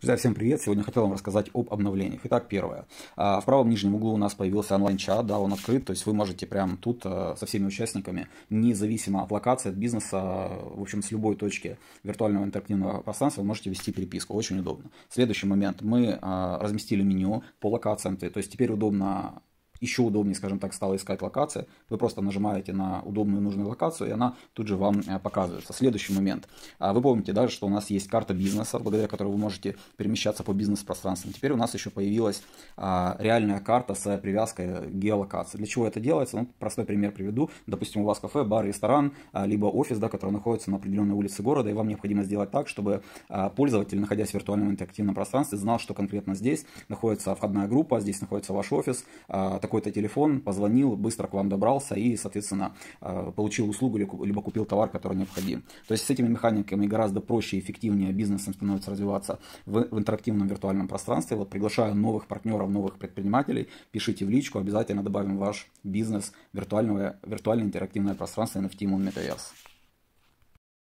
Друзья, всем привет! Сегодня хотел вам рассказать об обновлениях. Итак, первое. А, в правом нижнем углу у нас появился онлайн-чат, да, он открыт, то есть вы можете прямо тут э, со всеми участниками, независимо от локации, от бизнеса, в общем, с любой точки виртуального интерактивного пространства, вы можете вести переписку, очень удобно. Следующий момент. Мы а, разместили меню по локациям, то есть теперь удобно еще удобнее, скажем так, стало искать локации. Вы просто нажимаете на удобную нужную локацию, и она тут же вам э, показывается. Следующий момент. А, вы помните, да, что у нас есть карта бизнеса, благодаря которой вы можете перемещаться по бизнес-пространствам. Теперь у нас еще появилась а, реальная карта с привязкой геолокации. Для чего это делается? Ну, простой пример приведу. Допустим, у вас кафе, бар, ресторан, а, либо офис, да, который находится на определенной улице города, и вам необходимо сделать так, чтобы пользователь, находясь в виртуальном интерактивном пространстве, знал, что конкретно здесь находится входная группа, здесь находится ваш офис, такой-то телефон, позвонил, быстро к вам добрался и, соответственно, э, получил услугу либо купил товар, который необходим. То есть с этими механиками гораздо проще и эффективнее бизнесом становится развиваться в, в интерактивном виртуальном пространстве. Вот приглашаю новых партнеров, новых предпринимателей, пишите в личку, обязательно добавим ваш бизнес в виртуальное, виртуальное интерактивное пространство NFT Moon Metaverse.